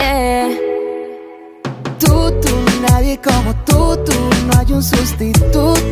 yeah. Tú, tú, nadie como tú, tú, no hay un sustituto